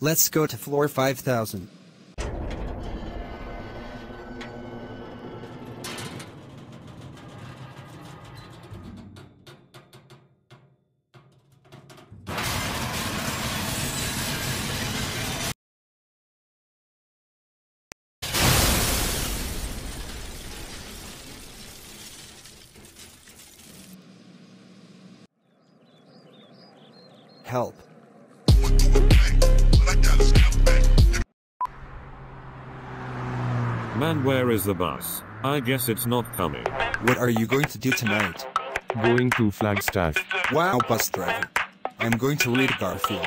Let's go to floor 5000. Help. Man, where is the bus? I guess it's not coming. What are you going to do tonight? Going to Flagstaff. Wow, bus driver. I'm going to read Garfield.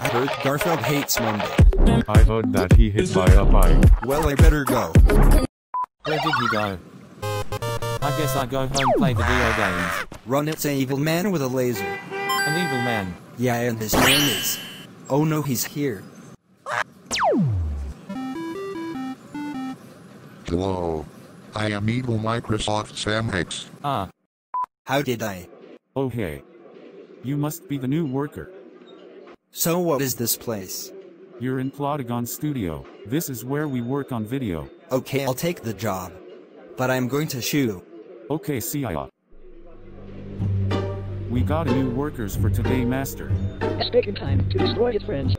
I heard Garfield hates Monday. I heard that he hit by a bike. Well, I better go. Where did he go? I guess I go home play the video games. Run, it's an evil man with a laser. An evil man. Yeah, and his name is. Oh no, he's here. Hello. I am evil Microsoft Sam Hicks. Ah, How did I? Oh hey. You must be the new worker. So, what is this place? You're in Plotagon Studio. This is where we work on video. Okay, I'll take the job. But I'm going to shoot. Okay, see ya. We got new workers for today, Master. It's taking time to destroy his friends.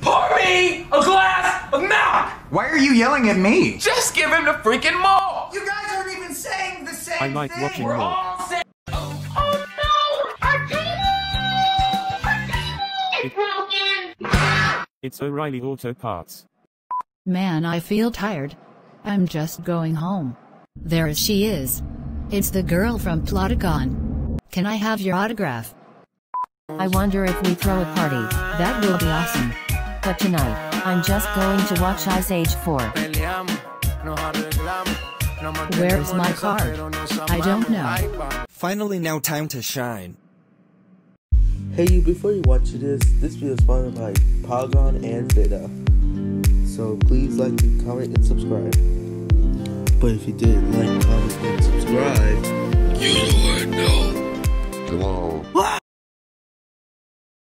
Pour me a glass of milk! Why are you yelling at me? Just give him the freaking mall! You guys aren't even saying the same I like thing. watching We're more. all saying, oh, oh no! Our table! Our table is broken! It's O'Reilly Auto Parts. Man, I feel tired. I'm just going home. There she is. It's the girl from Plotagon. Can I have your autograph? I wonder if we throw a party. That will be awesome. But tonight, I'm just going to watch Ice Age 4. Where's my card? I don't know. Finally, now time to shine. Hey you, before you watch this, this video is sponsored by Polygon and Vita. So please like, comment, and subscribe. But if you did like, comment, and subscribe, Hello.